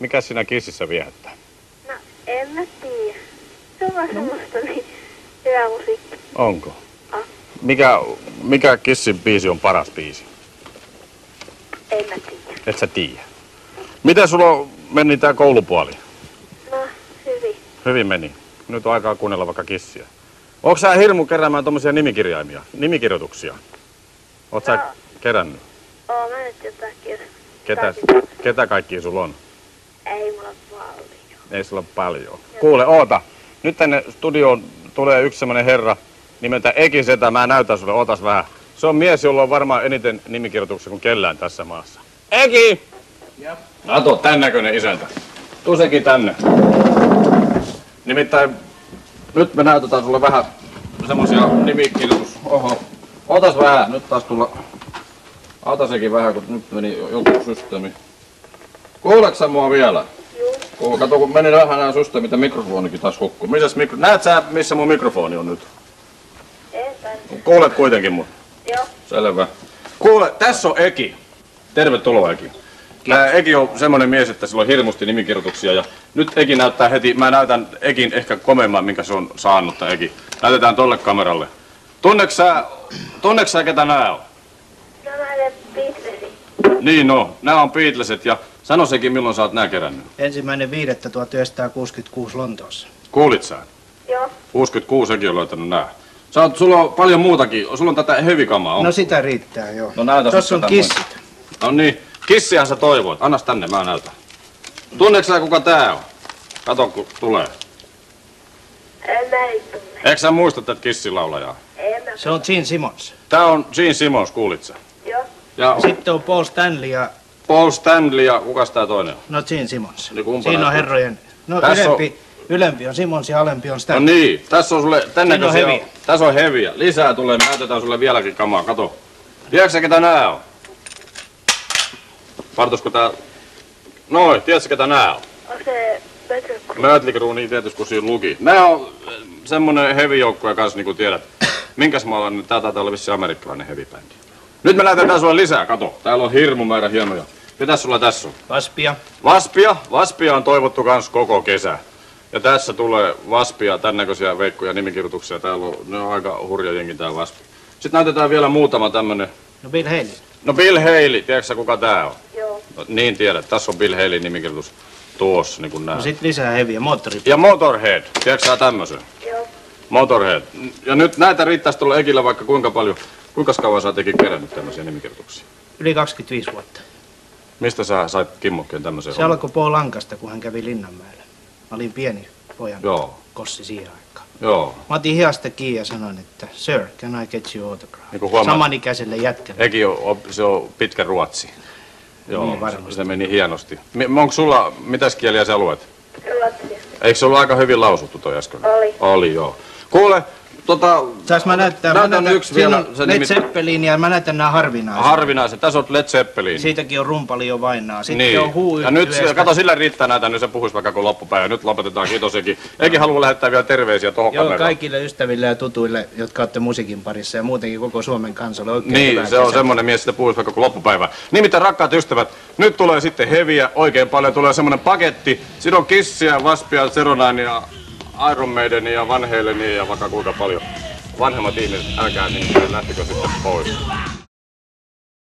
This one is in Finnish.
Mikä sinä kississä viehättää? No, en mä tiedä. Se on vaan semmoista niin hyvä musiikki. Onko? Ah. Mikä, mikä kissin biisi on paras biisi? En mä tiedä. Et sä tiedä. Miten sulla meni tää koulupuoli? No, hyvin. Hyvin meni. Nyt on aikaa kuunnella vaikka kissiä. Onko sä hirmu keräämään tommosia nimikirjaimia, nimikirjoituksia? Oot sä No. kerännyt? Oo mä nyt jotakin. Ketä, ketä kaikki sulla on? Ei mulla paljon. Ei sulla ole paljon. Kuule, oota. Nyt tänne studioon tulee yksi semmonen herra nimeltä Eki Setä. Mä näytän sulle, ootas vähän. Se on mies, jolla on varmaan eniten nimikirjoituksia kuin kellään tässä maassa. Eki! Ato, tän näköinen isäntä. Tuu sekin tänne. Nimittäin nyt me näytetään sulle vähän semmosia nimikirjoitus. Oho. Otas vähän, nyt taas tulla. Ota sekin vähän, kun nyt meni joku systeemi. Kuuleeko sä mua vielä? Kuule, kato kun meni vähän nämä systeemit ja mikrofonikin taas hukkuu. Missäs mikro... Näet sä, missä mun mikrofoni on nyt? En tänne. Kuulet kuitenkin mun. Joo. Selvä. Kuule, tässä on Eki. Tervetuloa Eki. Tää Eki on semmonen mies, että sillä on hirmusti nimikirjoituksia ja nyt Eki näyttää heti, mä näytän Ekin ehkä komeimman, minkä se on saanut Eki. Näytetään tolle kameralle. Tunneeko sä, tunneeko sä ketä nää on? Beatlesin. Niin no, nää on Beatleset ja sano sekin milloin sä oot nää kerännyt. Ensimmäinen 5. 1966 Lontoossa. Kuulit sä? Joo. 66 Eki on löytänyt nää. Sä oot, sulla on paljon muutakin, sulla on tätä hevikamaa. On. No sitä riittää joo. No näytä Tossa on kissit. No niin, kissihän sä toivoit. Annas tänne, mä näytän. Tunneeko sä kuka tää on? Kato kun tulee. En mä tunne. Eikö sä muista tätä kissilaulajaa? En mä Se on Gene Simmons. Tää on Gene Simmons, kuulit sä? Ja Sitten on Paul Stanley ja Paul Stanley ja kukas tää toinen on? no Gene Simmons. Niin kumpa Siinä on herrojen. No Tässä on- ylempi, ylempi on Simmons ja alempi on No Stanley. niin, tässä on sulle tänne Siinä on heviä. Tässä on heviä. Lisää tulee, me näytetään sulle vieläkin kamaa, kato. Tiedätkö sä ketä nää on? Partosko tää... Noin, tiedätkö ketä nää on? Onko se Mötley niin tietysti kun siinä luki. Nää on äh, semmonen heavy joukkue kanssa, niin kuin tiedät. Minkäs maalainen, tää taitaa olla vissiin amerikkalainen heavy bändi. Nyt me näytetään sulle lisää, kato. Täällä on hirmu määrä hienoja. Mitäs sulla tässä on? Vaspia. Vaspia. Vaspia on toivottu kans koko kesä. Ja tässä tulee Vaspia, tän näköisiä veikkoja nimikirjoituksia. Täällä on, ne on aika hurja jengi tää Vaspi. Sitten näytetään vielä muutama tämmönen. No Bill Haley. No Bill Haley, tiedätkö sä kuka tää on? Joo. No, niin tiedät, tässä on Bill Haley nimikirjoitus tuossa, niin kuin No näet. sit lisää heviä. Moottori. Ja Motorhead, tiedätkö sä tämmösen? Joo. Motorhead. Ja nyt näitä riittäisi tulla Ekillä vaikka kuinka paljon. Kuinka kauan sä oot kerännyt tämmöisiä nimikirjoituksia? Yli 25 vuotta. Mistä sä sait kimmokkeen tämmöisen? Se alkoi Paul Lankasta, kun hän kävi Linnanmäellä. Mä olin pieni pojan Joo, kossi siihen aikaan. joo. Mä otin hiasta kiinni ja sanoin, että Sir, can I get you autograph? Niin huomaat. Samanikäiselle jätkälle. Eki on, op- se on pitkä ruotsi. Joo, Niin, varmasti. se meni hienosti. Onko sulla, mitäs kieliä sä luet? Ruotsia. Eikö se ollut aika hyvin lausuttu toi äsken? Oli. Oli, joo. Kuule, tota... Saas mä näyttää? Mä Näytän näytän, yksi vielä. on Se Led. Zeppelin ja mä näytän nämä harvinaiset. Harvinaisen. Tässä on Led Zeppelin. Siitäkin on rumpali jo vainaa. Sitten niin. on huu ja nyt, yhtyeestä. kato, sillä riittää näitä, niin se puhuisi vaikka kun loppupäivä. Nyt lopetetaan, kiitos Eki. Eki haluaa lähettää vielä terveisiä tohon Joo, kameraan. kaikille ystäville ja tutuille, jotka olette musiikin parissa ja muutenkin koko Suomen kansalle oikein Niin, se on semmoinen mies, että puhuisi vaikka kuin loppupäivä. Nimittäin rakkaat ystävät, nyt tulee sitten heviä oikein paljon. Tulee semmoinen paketti. Siinä on Kissiä, Vaspia, Zeronainia, Iron Maidenia ja Van Halenia ja vaikka kuinka paljon. Vanhemmat ihmiset, älkää niin lähtikö sitten pois.